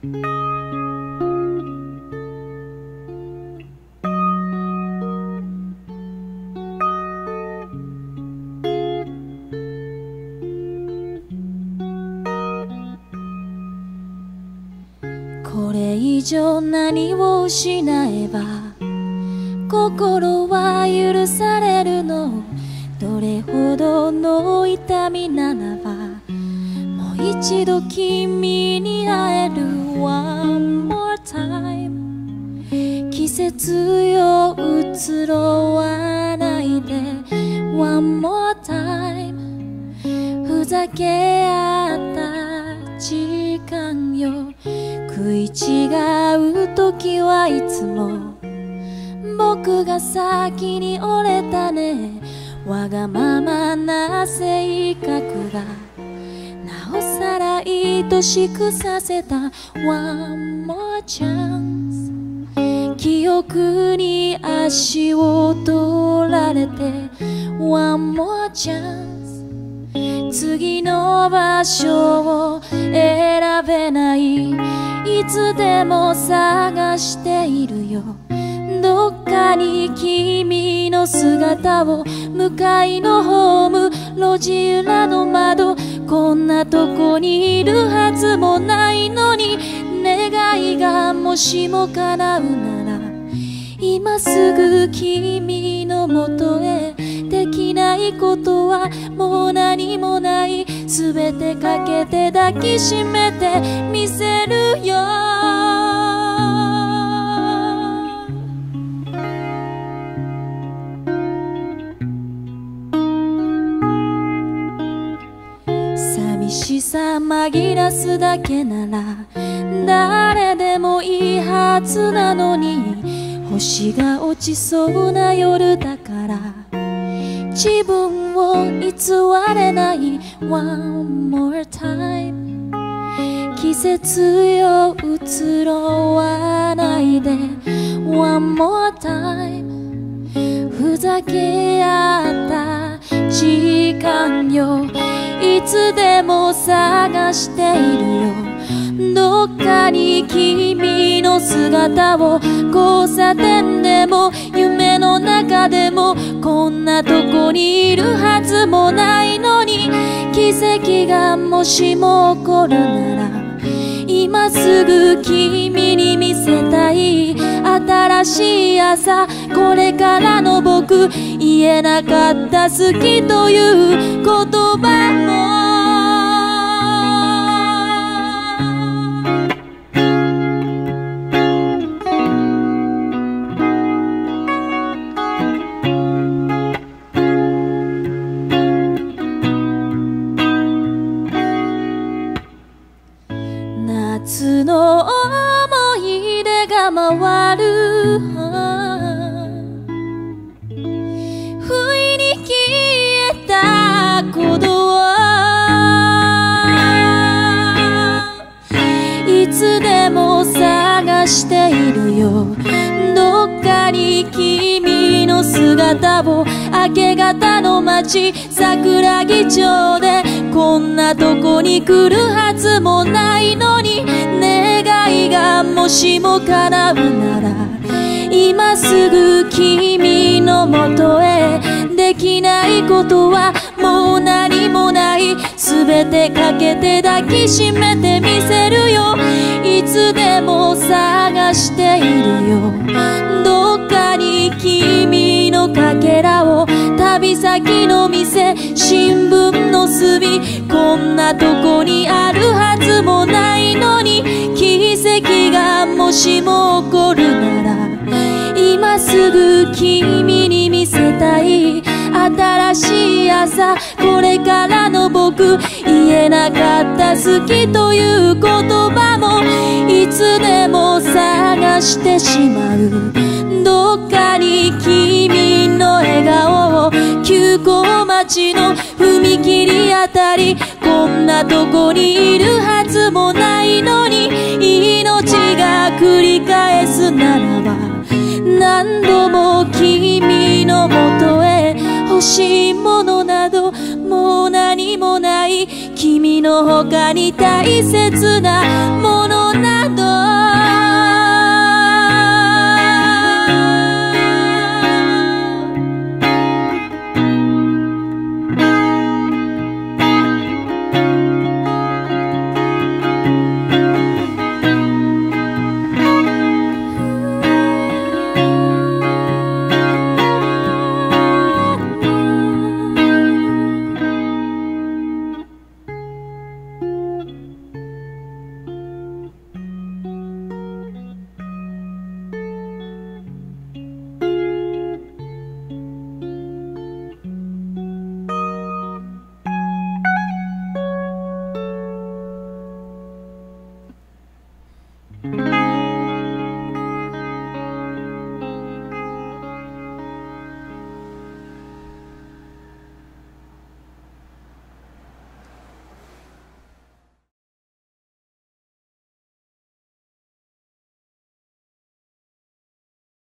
これ以上何を失えば心は許されるの？どれほどの痛みならばもう一度君季節よ移ろわないで。One more time ふざけ合った時間よ。食い違う時はいつも。僕が先に折れたね。わがままな性格が。なおさら愛しくさせた。One more chance 記憶に足を取られて One more chance 次の場所を選べない。いつでも探しているよ。どっかに君の姿を向かいのホーム。路地裏の窓。こんなとこにいるはずもないのに。しも叶うなら今すぐ君のもとへ。できないことはもう何もない。すべてかけて抱きしめてみせるよ。寂しさ紛らすだけなら誰もいいはずなのに星が落ちそうな夜だから自分を偽れない One more time 季節よ移ろわないで One more time ふざけ合った時間よいつでも探しているよ。かに君の姿を交差点でも夢の中でもこんなとこにいるはずもないのに奇跡がもしも起こるなら今すぐ君に見せたい新しい朝これからの僕言えなかった好きという言葉夏の思い出が回る。不意に消えた鼓動。いつでも探しているよ。どっかに君の姿を明け方の街桜木町でこんなとこに来るはずもないのに願いがもしも叶うなら今すぐ君のもとへできないことはもう何もないすべてかけて抱きしめてみせるよ。いつでも探しているよ。先の店新聞の隅こんなとこにあるはずもないのに奇跡がもしも起こるなら今すぐ君に見せたい新しい朝これからの僕言えなかった好きという言葉もいつでも探してしまう。どっか行待ちの踏切あたりこんなとこにいるはずもないのに命が繰り返すならば何度も君のもとへ欲しいものなどもう何もない君の他に大切なもの